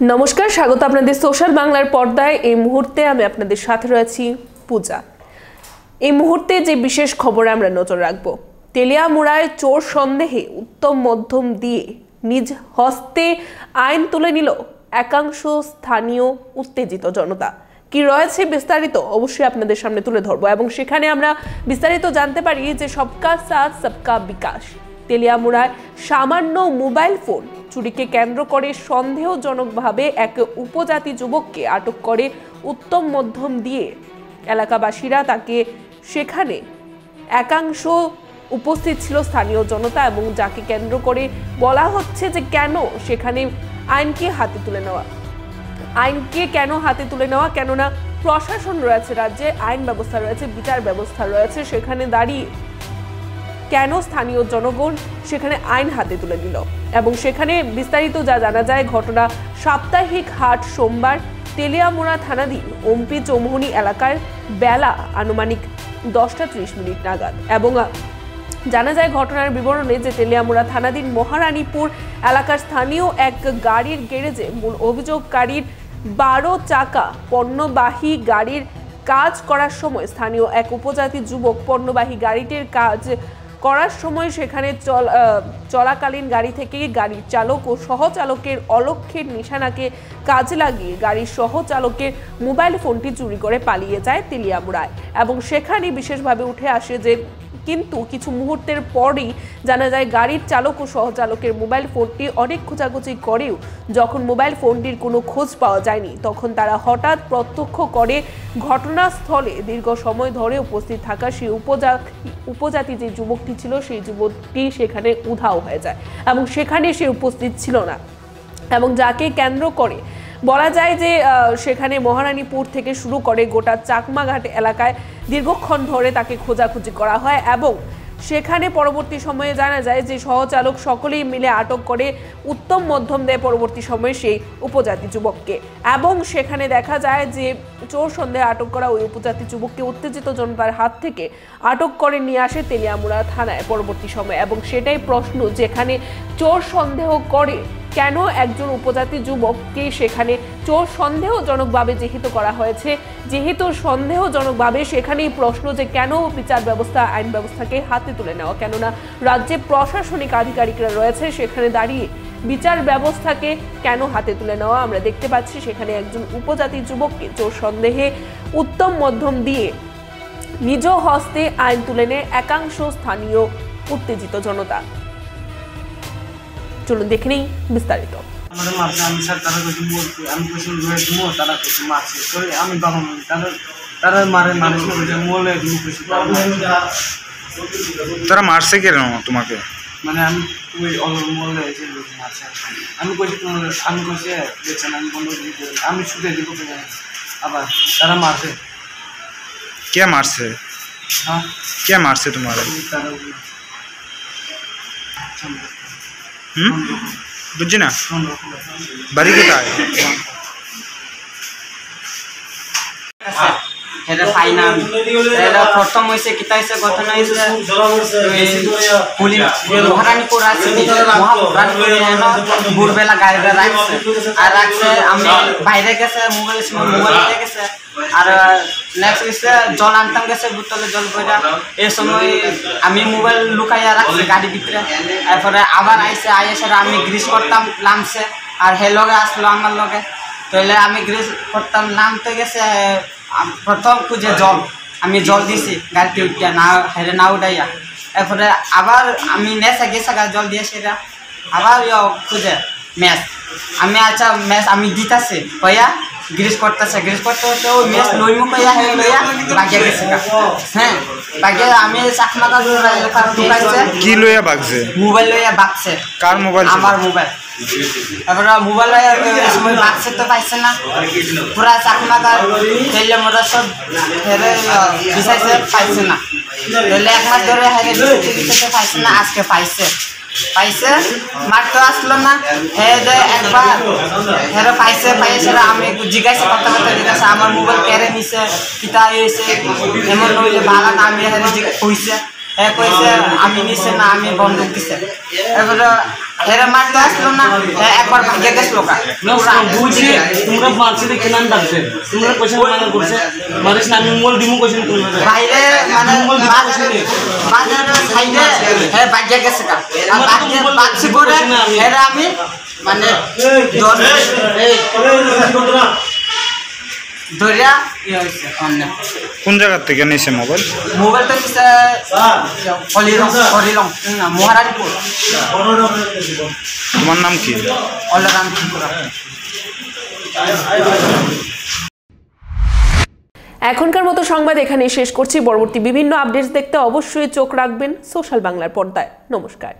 নমস্কার, স্বাগত আপনাদের সোশ্যাল বাংলার পর্দায়। এই মুহূর্তে আমি আপনাদের সাথে রয়েছি পূজা। এই মুহূর্তে যে বিশেষ খবরে আমরা নজর রাখব, তেলিয়ামুড়ায় চোর সন্দেহে উত্তম মধ্যম দিয়ে নিজ হস্তে আইন তুলে নিল একাংশ স্থানীয় উত্তেজিত জনতা। কি রয়েছে বিস্তারিত অবশ্যই আপনাদের সামনে তুলে ধরবো এবং সেখানে আমরা বিস্তারিত জানতে পারি যে সবকা সাথ, সবকা বিকাশ। তেলিয়ামুড়ায় সামান্য মোবাইল ফোন চুরিকে কেন্দ্র করে সন্দেহজনকভাবে এক উপজাতি যুবককে আটক করে উত্তম মধ্যম দিয়ে এলাকাবাসীরা তাকে সেখানে একাংশ উপস্থিত ছিল স্থানীয় জনতা এবং যাকে কেন্দ্র করে বলা হচ্ছে যে কেন সেখানে আইনকে হাতে তুলে নেওয়া, আইনকে কেন হাতে তুলে নেওয়া, কেননা প্রশাসন রয়েছে রাজ্যে, আইন ব্যবস্থা রয়েছে, বিচার ব্যবস্থা রয়েছে, সেখানে দাঁড়িয়ে কেন স্থানীয় জনগণ সেখানে আইন হাতে তুলে দিল এবং সেখানে বিস্তারিত যা জানা যায়, ঘটনা সাপ্তাহিক হাট সোমবার তেলিয়ামোড়া থানাধীন ওমপি চৌমুহনী এলাকার বেলা আনুমানিক দশটা ত্রিশ মিনিট নাগাদ। এবং জানা যায় ঘটনার বিবরণে যে তেলিয়ামুড়া থানাধীন মহারানীপুর এলাকার স্থানীয় এক গাড়ির গ্যারেজে মূল অভিযোগকারীর বারো চাকা পণ্যবাহী গাড়ির কাজ করার সময় স্থানীয় এক উপজাতি যুবক পণ্যবাহী গাড়িটির কাজ করার সময় সেখানে চল চলাকালীন গাড়ি থেকে গাড়ির চালক ও সহচালকের অলক্ষের নিশানাকে কাজে লাগিয়ে গাড়ির সহচালকের মোবাইল ফোনটি চুরি করে পালিয়ে যায় তেলিয়ামুড়ায়। এবং সেখানে বিশেষভাবে উঠে আসে যে কিন্তু কিছু মুহূর্তের পরই জানা যায় গাড়ির চালক ও সহচালকের মোবাইল ফোনটি অনেক খোঁজাখুঁজি করেও যখন মোবাইল ফোনটির কোনো খোঁজ পাওয়া যায়নি, তখন তারা হঠাৎ প্রত্যক্ষ করে ঘটনাস্থলে দীর্ঘ সময় ধরে উপস্থিত থাকা সেই উপজাতি উপজাতি যে যুবকটি ছিল, সেই যুবকটি সেখানে উধাও হয়ে যায় এবং সেখানে সে উপস্থিত ছিল না এবং যাকে কেন্দ্র করে বলা যায় যে সেখানে মহারানীপুর থেকে শুরু করে গোটা চাকমাঘাট এলাকায় দীর্ঘক্ষণ ধরে তাকে খোঁজাখুঁজি করা হয় এবং সেখানে পরবর্তী সময়ে জানা যায় যে, সহচালক সকলেই মিলে আটক করে উত্তম মধ্যম দেয় পরবর্তী সময়ে সেই উপজাতি যুবককে। এবং সেখানে দেখা যায় যে, চোর সন্দেহে আটক করা ওই উপজাতি যুবককে উত্তেজিত জনতার হাত থেকে আটক করে নিয়ে আসে তেলিয়ামুড়া থানায় পরবর্তী সময়ে। এবং সেটাই প্রশ্ন যেখানে চোর সন্দেহ করে কেন একজন উপজাতি যুবককে সেখানে চোর সন্দেহজনকভাবে যেহেতু করা হয়েছে? যেহেতু সন্দেহজনকভাবে সেখানেই প্রশ্ন যে কেন বিচার ব্যবস্থা, আইন ব্যবস্থাকে হাতে তুলে নেওয়া? কেননা রাজ্যে প্রশাসনিক আধিকারিকরা রয়েছে, সেখানে দাঁড়িয়ে বিচার ব্যবস্থাকে কেন হাতে তুলে নেওয়া? আমরা দেখতে পাচ্ছি সেখানে একজন উপজাতি যুবককে চোর সন্দেহে উত্তম মধ্যম দিয়ে নিজ হস্তে আইন তুলে নেয় একাংশ স্থানীয় উত্তেজিত জনতা। চলুন দেখে নেই বিস্তারিত। আমি স্যার তারা কিছু আমি কিছু তারা কিছু মারছে আমি বাবা তারা তারা মারে মানুষ মোলে তারা মারছে কেন তোমাকে? মানে আমি ওই অলর মোলে এসে লোক মারছে আমি কইছি তোমার আমি কইছি দেখছেন আমি বন্ধ আমি ছুটে দিব আবার তারা মারছে। কে মারছে? হ্যাঁ? কে মারছে তোমার? ওই তারা এটা ফাইনাল। এটা প্রথম হয়েছে কিতা হয়েছে ঘটনা হয়েছে পুলিশ মহারানীপুর আছে মহারানীপুর ভোরবেলা গাড়িটা রাখছে। আর রাখছে, আমি বাইরে গেছে, মোবাইল মোবাইল গেছে। আর নেক্সট হয়েছে জল আনতাম গেছে, বোতলে জল বইরা এই সময় আমি মোবাইল লুকাইয়া রাখছি গাড়ি ভিতরে। এরপরে আবার আইসে আইসে আমি গ্রিস করতাম, নামছে। আর হে লগে আসলো আমার লগে। তাহলে আমি গ্রিস করতাম, নামতে গেছে প্রথম খুঁজে জল। আমি জল দিছি, গাড়িতে উঠিয়া না, হেরে না উঠাইয়া। এরপরে আবার আমি নেশা গেছা জল দিয়ে সেটা। আবার খুঁজে, ম্যাচ। আমি আচ্ছা ম্যাচ আমি দিতাছি কইয়া গ্রিস করতেছে। গ্রিস করতে করতে ওই ম্যাচ লইমু কইয়া হে লইয়া বাগিয়া গেছে হ্যাঁ বাগিয়া আমি চাকমাকা ঢুকাইছে কি লইয়া বাগছে? মোবাইল লইয়া বাগছে। কার মোবাইল? আমার মোবাইল। এবার মোবাইল সময় বাক্সে তো পাইছে না। পুরা চাকমাকা ফেললে মোরা সব ফেরে বিছাইছে পাইছে না। তাহলে এক মাস ধরে বিছাইতে পাইছে না আজকে পাইছে। পাইছে? মার তো আসলো না। হে যে একবার। হেরে পাইছে পাইছে আমি জিজ্ঞাসা কথা কথা জিজ্ঞাসা আমার মোবাইল কেড়ে নিছে কিতা হয়েছে এমন নইলে ভালো না আমি হেরে জিজ্ঞাসা কইছে হ্যাঁ কইছে আমি নিছে না আমি বন্দুক দিছে এবারে এরা মারতে আসলো না হ্যাঁ একবার ভাগে গেছিল কা না বুঝছি তোমরা মারছি দেখে নাম ডাকছে তোমরা কোশ্চেন মানা করছে মারিস না আমি মোল দিমু কোশ্চেন তোমরা বাইরে মানে মঙ্গল দিবস বাজারে নেই। বাজারের সাইডে হ্যাঁ ভাগে গেছে কা আর ভাগে বাচ্চি দিবস করে আমি। মানে ধর- এই ধরিয়া ইয়ে হয়েছে কোন জায়গার থেকে নিছে মোবাইল? মোবাইলটা মহারাজপুর তোমার নাম কি? অলরাম ত্রিপুরা। এখনকার মতো সংবাদ এখানেই শেষ করছি। পরবর্তী বিভিন্ন আপডেটস দেখতে অবশ্যই চোখ রাখবেন সোশ্যাল বাংলার পর্দায়। নমস্কার।